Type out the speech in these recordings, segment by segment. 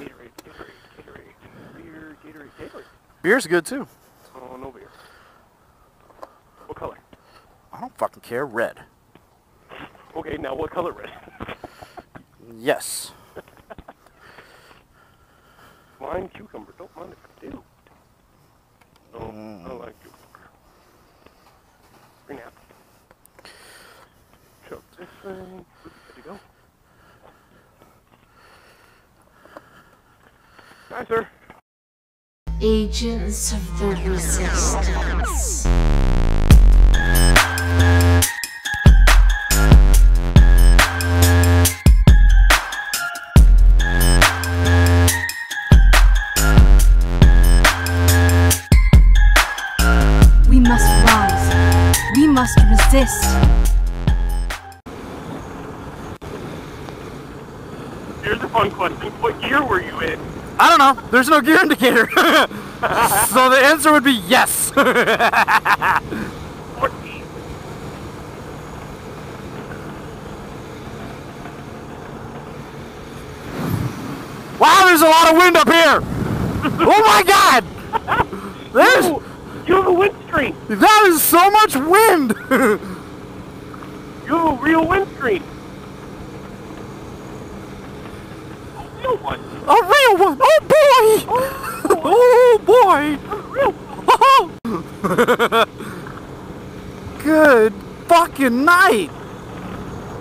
Gatorade, Gatorade, Gatorade. Beer, Gatorade, Gatorade. Beer's good too. Oh, no beer. What color? I don't fucking care. Red. Okay, now what color red? Yes. Lime cucumber. Don't mind if I do. No, I don't like cucumber. Green apple. Chug this thing. Good to go. Hi, sir. Agents of the Resistance. We must rise. We must resist. Here's a fun question. What year were you in? I don't know. There's no gear indicator. so the answer would be yes. 14. wow, there's a lot of wind up here. oh my god. There's Ooh, you have a windscreen. that is so much wind. You have a real windscreen. A real one. A real one. Oh boy. oh boy. Real. Good fucking night.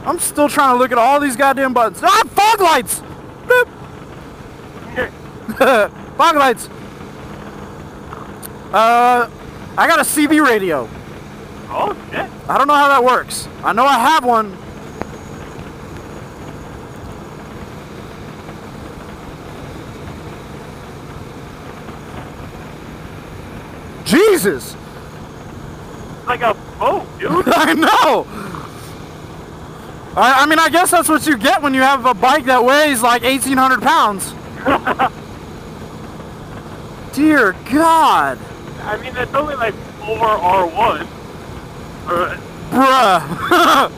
I'm still trying to look at all these goddamn buttons. Ah, fog lights. Boop. fog lights. Uh, I got a CB radio. Oh, shit. I don't know how that works. I know I have one. Jesus! Like a boat, dude. I know! I, I mean, I guess that's what you get when you have a bike that weighs like 1,800 pounds. Dear God! I mean, that's only like 4R1. Uh, Bruh!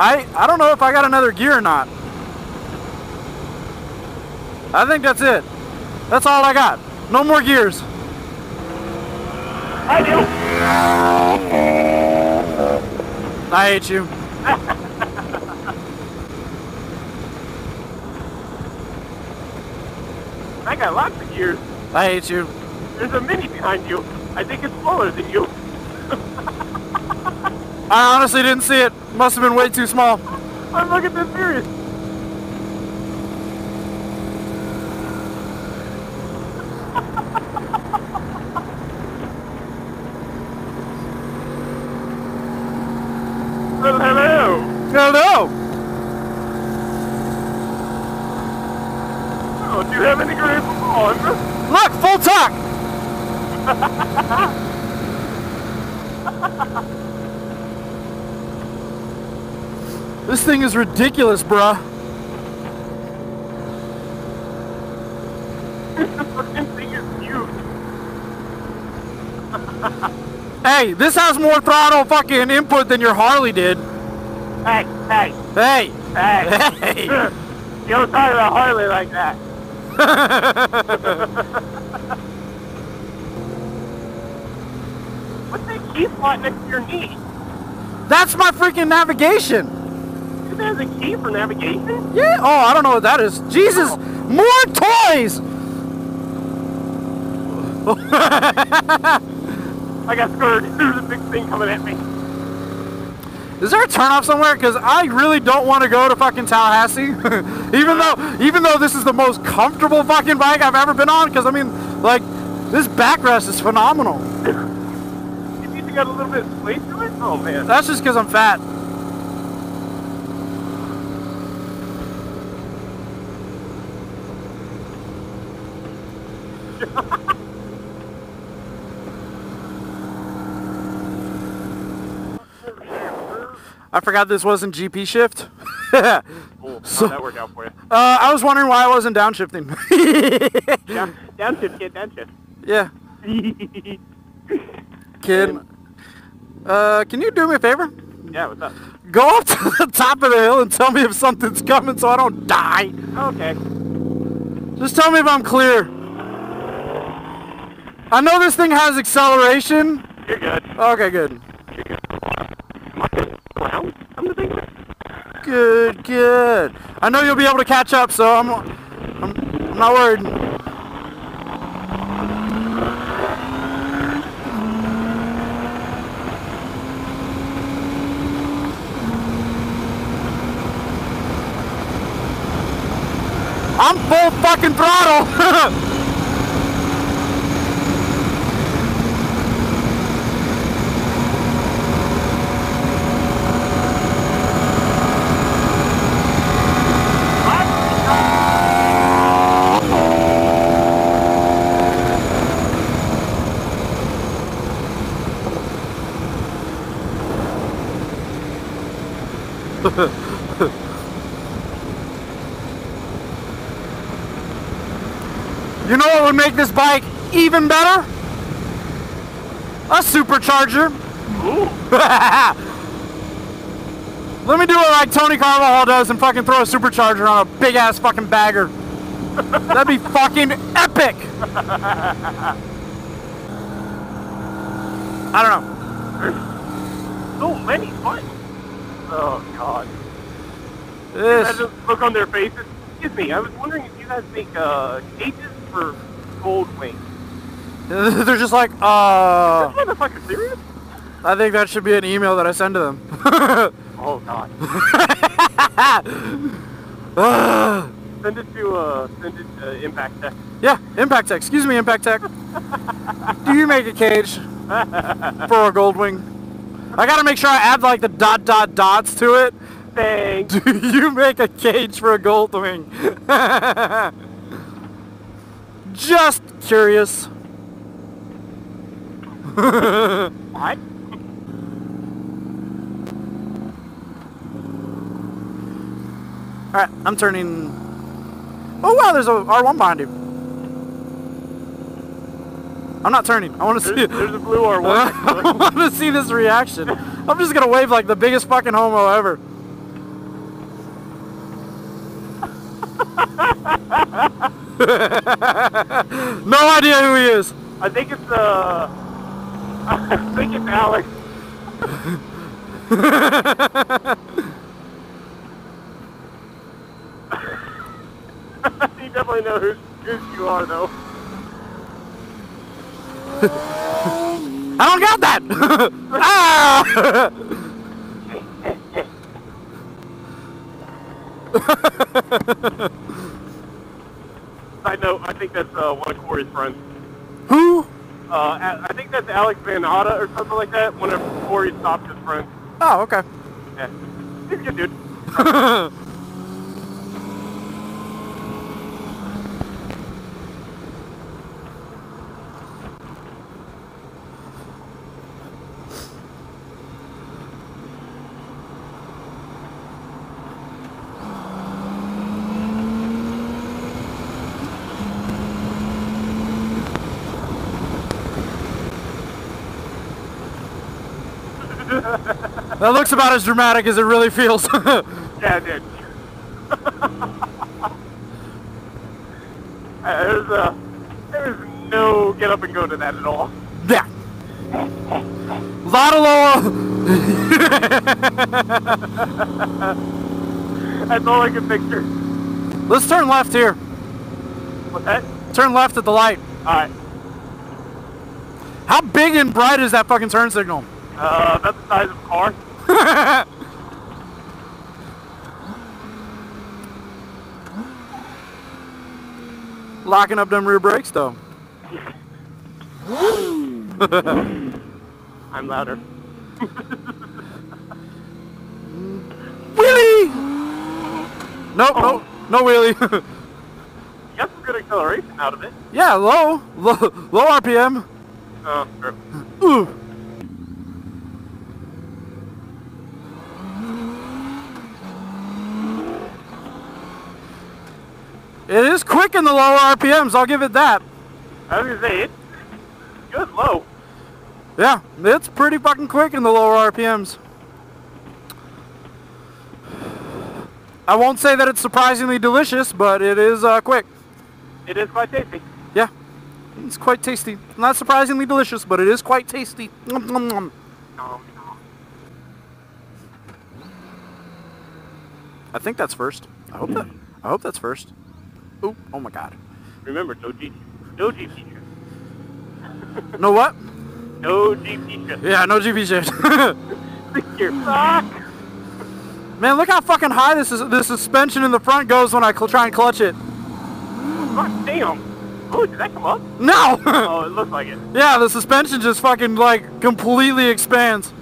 I I don't know if I got another gear or not. I think that's it. That's all I got. No more gears. I do. I hate you. I got lots of gears. I hate you. There's a mini behind you. I think it's smaller than you. I honestly didn't see it. Must have been way too small. I'm looking this serious. Well, hello. Hello. Oh, do you have any grapes on? Look, full tuck. this thing is ridiculous, bruh. This fucking thing is huge. Hey, this has more throttle fucking input than your Harley did. Hey, hey, Hey. hey. Hey. you don't talk about Harley like that. What's that key slot next to your knee? That's my freaking navigation. Has a key for navigation? Yeah. Oh, I don't know what that is. Jesus, oh. more toys. I got scared. There's a big thing coming at me. Is there a turnoff somewhere? Because I really don't want to go to fucking Tallahassee, even though even though this is the most comfortable fucking bike I've ever been on. Because I mean, like, this backrest is phenomenal. You think you got a little bit of weight to it? Oh man. That's just because I'm fat. I forgot this wasn't GP shift. uh, Cool. So- How'd that work out for you? I was wondering why I wasn't downshifting. Down, downshift, kid, downshift. yeah, kid. Uh, can you do me a favor? Yeah, what's up? Go up to the top of the hill and tell me if something's coming so I don't die. Okay. Just tell me if I'm clear. I know this thing has acceleration. You're good. Okay, good. You're good. Am I good? Clown? I'm the thing. Good, good. I know you'll be able to catch up, so I'm, I'm, I'm not worried. I'm full fucking throttle. You know what would make this bike even better? A supercharger. Let me do it like Tony Carvajal does and fucking throw a supercharger on a big ass fucking bagger. That'd be fucking epic. I don't know. So many buttons. Oh, God. I This, look on their faces. Excuse me, I was wondering if you guys make uh, cages for gold wings. they're just like, uh, This motherfucker serious? I think that should be an email that I send to them. Oh, God. Send it to, uh, send it to Impact Tech. Yeah, Impact Tech. Excuse me, Impact Tech. Do you make a cage for a gold wing? I gotta make sure I add like the dot dot dots to it. Thanks. Do you make a cage for a gold wing? Just curious. What? Alright, I'm turning. Oh wow, there's a R1 behind you. I'm not turning. I want to see. There's, there's a blue R1. I want to see this reaction. I'm just gonna wave like the biggest fucking homo ever. no idea who he is. I think it's, uh, I think it's Alex. you definitely know who, who you are, though. I don't got that. ah! I know. I think that's uh, one of Corey's friends. who? Uh, I think that's Alex Van Otta or something like that. One of Corey's stopped his friends. Oh, okay. Yeah, he's a good dude. That looks about as dramatic as it really feels. Yeah, dude. Uh, there's uh, there's no get up and go to that at all. yeah. Lot. That's all I can picture. Let's turn left here. What's that? Turn left at the light. All right. How big and bright is that fucking turn signal? Uh, that's the size of a car. Locking up them rear brakes though. I'm louder. Wheelie! Nope, nope, no wheelie. You got some good acceleration out of it. yeah, low, low, low RPM. Oh, true. Ooh. It is quick in the lower RPMs, I'll give it that. I was gonna say it's good low. Yeah, it's pretty fucking quick in the lower RPMs. I won't say that it's surprisingly delicious, but it is uh, quick. It is quite tasty. Yeah, it's quite tasty. Not surprisingly delicious, but it is quite tasty. Nom, nom, nom. I think that's first. I hope that. I hope that's first. Oop! Oh my God. remember, no GP, no GP shift. No what? No GP shift. Yeah, no GP shift. You're fuck. Man, look how fucking high this is. The suspension in the front goes when I try and clutch it. God damn. Oh, did that come up? No. Oh, it looks like it. yeah, the suspension just fucking like completely expands.